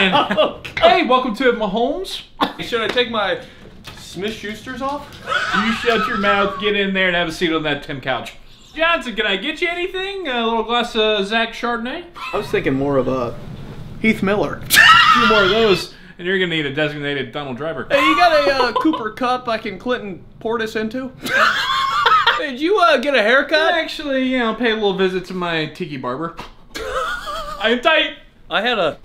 man. Hey, welcome to Mahomes. Should I take my Smith Schusters off? You shut your mouth, get in there, and have a seat on that Tim couch. Johnson, can I get you anything? A little glass of Zach Chardonnay? I was thinking more of a Heath Miller. A few more of those, and you're gonna need a designated Donald Driver. Hey, you got a uh, Cooper Kupp I can Clinton pour this into? did you uh, get a haircut? Actually, you know, pay a little visit to my tiki barber. I am tight. I had a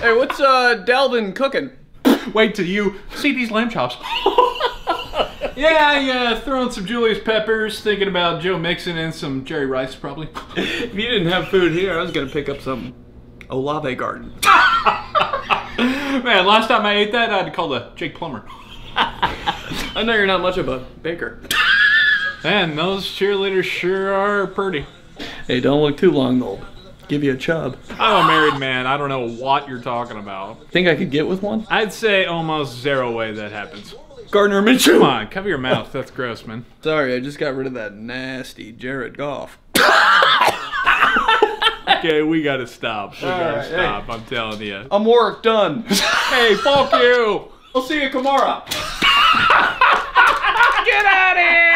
hey, what's uh, Dalvin cooking? Wait till you see these lamb chops. yeah, I uh, throwing some Julius Peppers, thinking about Joe Mixon and some Jerry Rice probably. If you didn't have food here, I was gonna pick up some Olave Garden. Man, last time I ate that, I had to call the Jake Plummer. I know you're not much of a baker. Man, those cheerleaders sure are pretty. Hey, don't look too long, they'll give you a chub. I'm a married man. I don't know what you're talking about. Think I could get with one? I'd say almost zero way that happens. Gardner Minshew. Come on, cover your mouth. That's gross, man. Sorry, I just got rid of that nasty Jared Goff. Okay, we gotta stop. We gotta right, hey. I'm telling you. I'm work done. Hey, fuck you! We'll see you tomorrow. Get out of here!